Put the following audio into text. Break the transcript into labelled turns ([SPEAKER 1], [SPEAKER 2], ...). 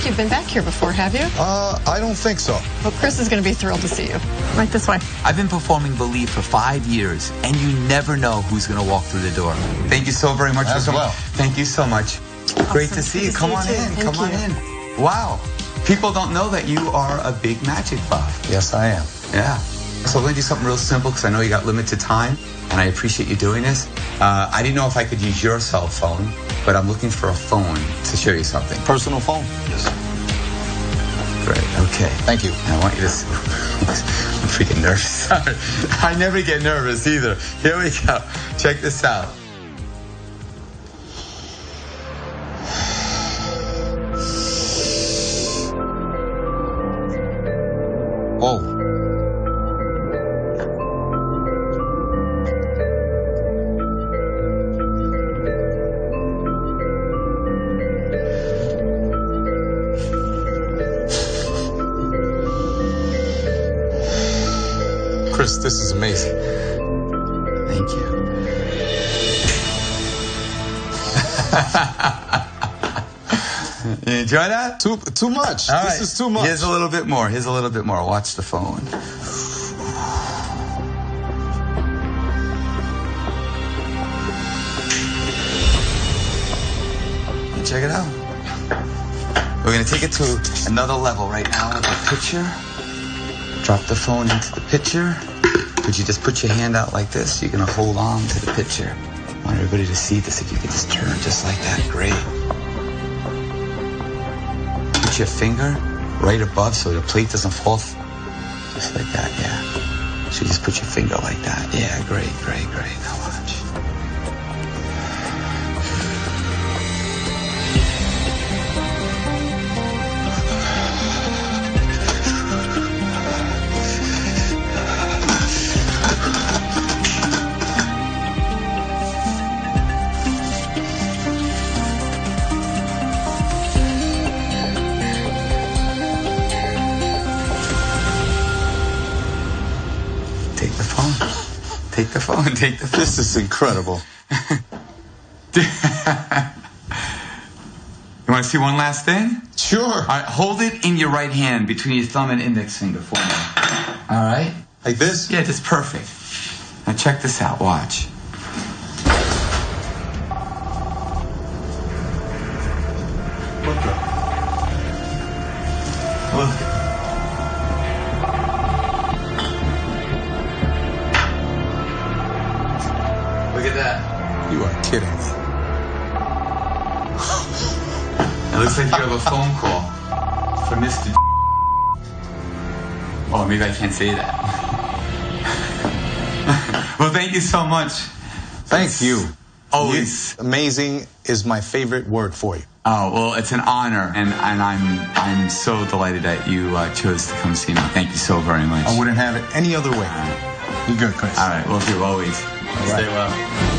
[SPEAKER 1] think you've been back here before, have you?
[SPEAKER 2] Uh, I don't think so.
[SPEAKER 1] Well, Criss is going to be thrilled to see you. Right this way.
[SPEAKER 3] I've been performing Believe for five years, and you never know who's going to walk through the door. Thank you so very much.
[SPEAKER 2] As
[SPEAKER 3] for-
[SPEAKER 2] well.
[SPEAKER 3] Thank you so much. Great to see
[SPEAKER 1] Good
[SPEAKER 3] you.
[SPEAKER 1] to
[SPEAKER 3] Come
[SPEAKER 1] see
[SPEAKER 3] on
[SPEAKER 1] you,
[SPEAKER 3] in.
[SPEAKER 1] too.
[SPEAKER 3] Come
[SPEAKER 1] Thank
[SPEAKER 3] on in. Wow. People don't know that you are a big magic buff.
[SPEAKER 2] Yes, I am.
[SPEAKER 3] Yeah. So we're going to do something real simple because I know you got limited time and I appreciate you doing this. Uh, I didn't know if I could use your cell phone, but I'm looking for a phone to show you something.
[SPEAKER 2] Personal phone? Yes.
[SPEAKER 3] Great. Okay.
[SPEAKER 2] Thank you.
[SPEAKER 3] I want you to. I'm freaking nervous. I never get nervous either. Here we go. Check this out.
[SPEAKER 2] Oh. Criss, this is amazing.
[SPEAKER 3] Thank you. you enjoy that?
[SPEAKER 2] Too too much.
[SPEAKER 3] All
[SPEAKER 2] this
[SPEAKER 3] right.
[SPEAKER 2] is too much.
[SPEAKER 3] Here's a little bit more. Here's a little bit more. Watch the phone. Check it out. We're gonna take it to another level right now with the picture. Drop the phone into the picture. Could you just put your hand out like this? You're gonna hold on to the picture. I want everybody to see this. If you could just turn just like that, great put your finger right above so the plate doesn't fall. Just like that, yeah. So you just put your finger like that. Yeah, great, great, great. Now watch. Take the phone. Take the phone.
[SPEAKER 2] This is incredible.
[SPEAKER 3] You want to see one last thing?
[SPEAKER 2] Sure.
[SPEAKER 3] All right, hold it in your right hand between your thumb and index finger for me. All right?
[SPEAKER 2] Like this?
[SPEAKER 3] Yeah, that's perfect. Now check this out. Watch.
[SPEAKER 2] Kidding.
[SPEAKER 3] It looks like you have a phone call from Mr. Oh, maybe I can't say that. well, thank you so much.
[SPEAKER 2] Thank you.
[SPEAKER 3] Always.
[SPEAKER 2] You- amazing is my favorite word for you.
[SPEAKER 3] Oh well, it's an honor, and, and I'm I'm so delighted that you uh, chose to come see me. Thank you so very much.
[SPEAKER 2] I wouldn't have it any other way. You're good, Criss.
[SPEAKER 3] All right, well, you always.
[SPEAKER 2] right.
[SPEAKER 3] Stay well.